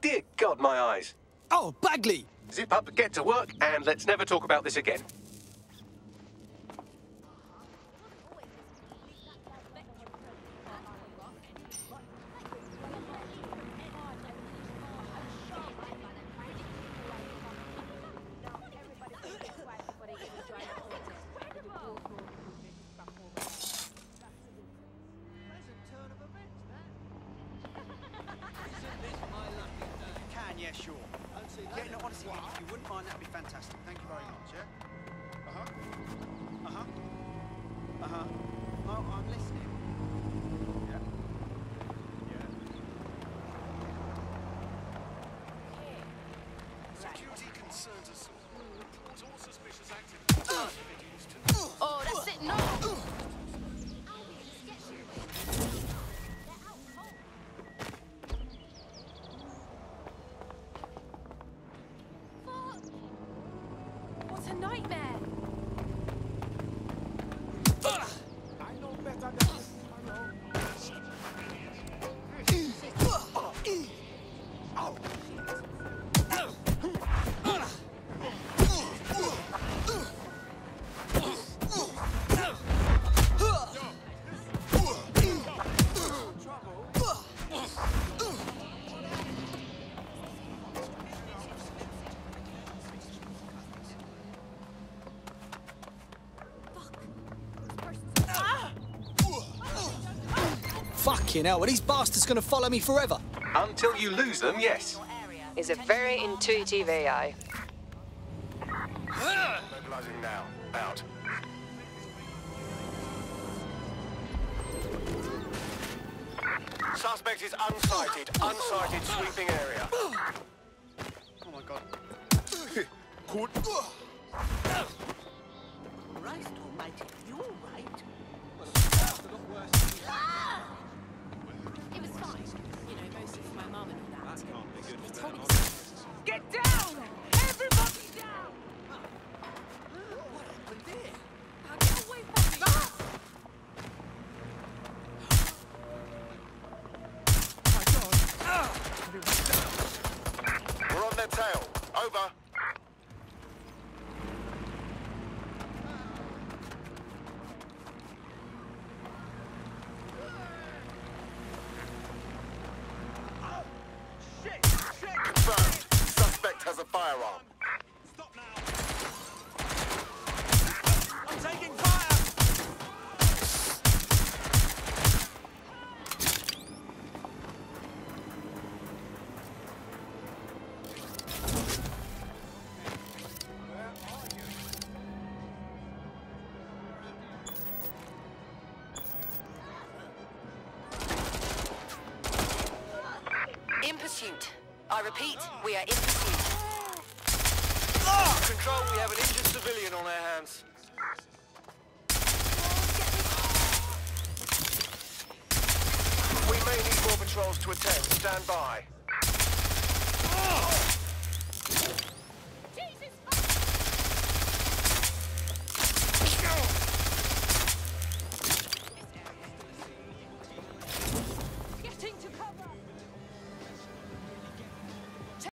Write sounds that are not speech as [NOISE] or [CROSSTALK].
Dear God, my eyes. Oh, Bagley! Zip up, get to work, and let's never talk about this again. Yeah, sure. Yeah, no, honestly, if you wouldn't mind, that'd be fantastic. Thank you very much, yeah? Uh-huh. Uh-huh. Uh-huh. I'm listening. Yeah. Yeah. Security concerns us all. A nightmare! Fucking hell, are these bastards gonna follow me forever? Until you lose them, yes. Is a very intuitive AI. Mobilizing now. Out. Suspect is unsighted. Unsighted sweeping area. Oh, my God. Christ almighty, you all right? It was fine. You know, mostly for my mum and all that. He told me to- Get down! Everybody down! What happened there? Now get away from me! Ah! [GASPS] We're on their tail. Over. Pursuit. I repeat, we are in pursuit. Control, we have an injured civilian on our hands. We may need more patrols to attend. Stand by.